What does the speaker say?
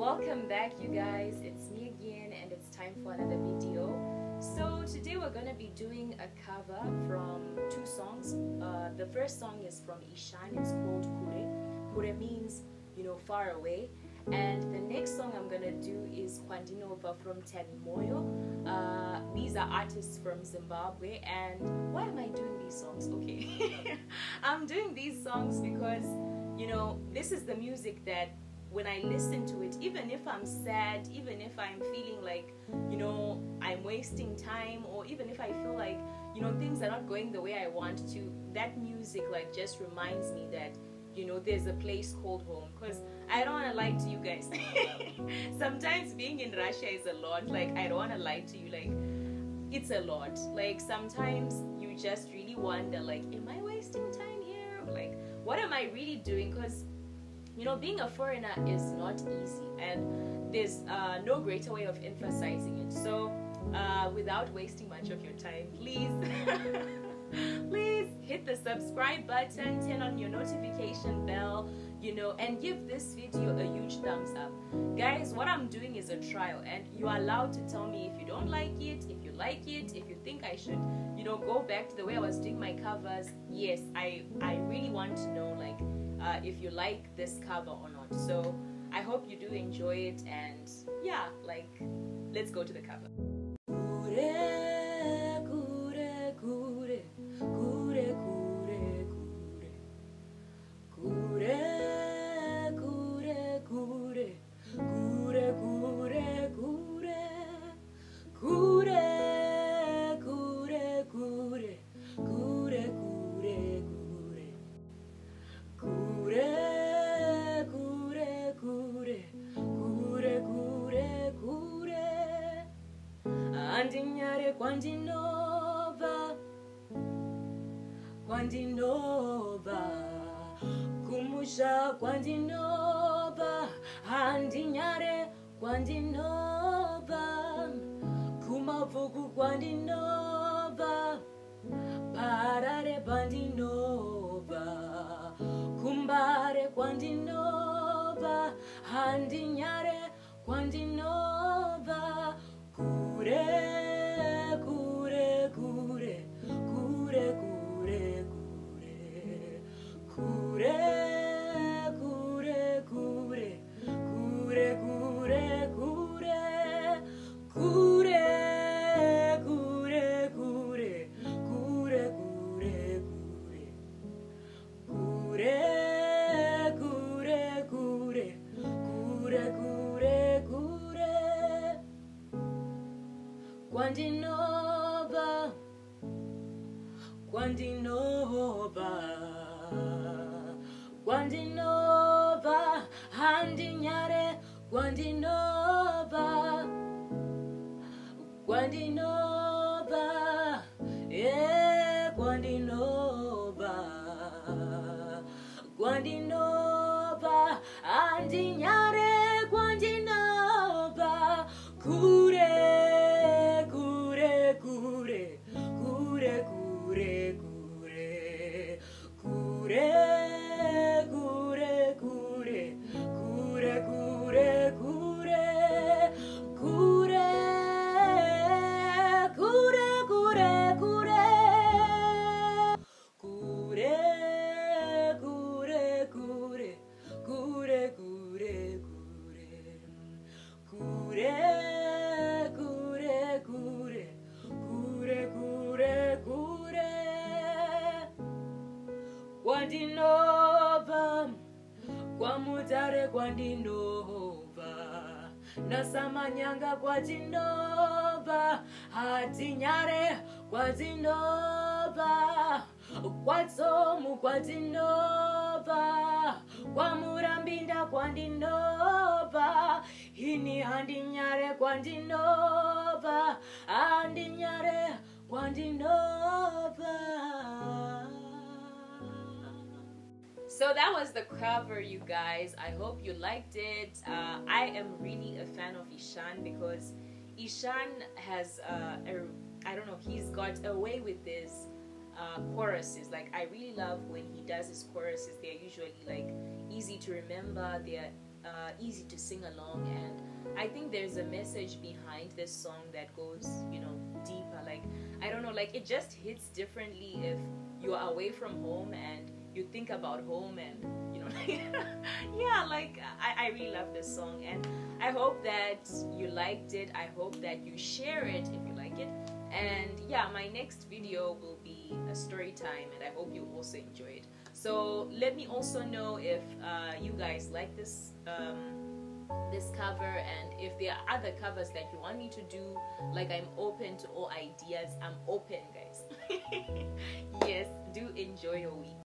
welcome back you guys. It's me again and it's time for another video. So today we're gonna be doing a cover from two songs. Uh, the first song is from Ishan. It's called Kure. Kure means you know far away. And the next song I'm gonna do is Kwandinobva from Moyo. Uh, these are artists from Zimbabwe, and why am I doing these songs? Okay, I'm doing these songs because you know this is the music that when I listen to it, even if I'm sad, even if I'm feeling like, you know, I'm wasting time, or even if I feel like, you know, things are not going the way I want to, that music like just reminds me that, you know, there's a place called home. Because I don't want to lie to you guys. sometimes being in Russia is a lot. Like, I don't want to lie to you. Like, it's a lot. Like, sometimes you just really wonder, like, am I wasting time here? Like, what am I really doing? Because you know, being a foreigner is not easy, and there's uh, no greater way of emphasizing it. So, uh, without wasting much of your time, please, please hit the subscribe button, turn on your notification bell, you know, and give this video a huge thumbs up. Guys, what I'm doing is a trial, and you are allowed to tell me if you don't like it, if you like it, if you think I should, you know, go back to the way I was doing my covers. Yes, I I really want to know like uh, if you like this cover or not. So I hope you do enjoy it and yeah, like let's go to the cover. Andinyare Kwandinobva Kwandinobva Kumusha Kwandinobva Andinyare Kwandinobva Kumavuku Kwandinobva Parare Bandinova Kumbare Kwandinobva Andinyare Kwandinobva Kwandinobva, Kwandinobva, Kwandinobva, Handinyare, Kwandinobva, Kwandinobva, yeah, Kwandinobva, Kwandinobva, Handinyare, Kwandinobva, Kure. Kwamutare kwandinobva nasamanyanga kwatindova hatinyare kwatindova kwatsomu kwatindova kwamurambinda kwandinobva ini handinyare kwandinobva handinyare kwandinobva So that was the cover, you guys. I hope you liked it. Uh, I am really a fan of Ishan because Ishan has, uh, a, I don't know, he's got away with his uh, choruses. Like, I really love when he does his choruses. They're usually like easy to remember. They're uh, easy to sing along and I think there's a message behind this song that goes, you know, deeper. Like, I don't know, like it just hits differently if you're away from home and you think about home and, you know, yeah, like I, I really love this song and I hope that you liked it. I hope that you share it if you like it. And yeah, my next video will be a story time and I hope you also enjoy it. So let me also know if uh, you guys like this. Um, this cover and if there are other covers that you want me to do like i'm open to all ideas i'm open guys yes do enjoy your week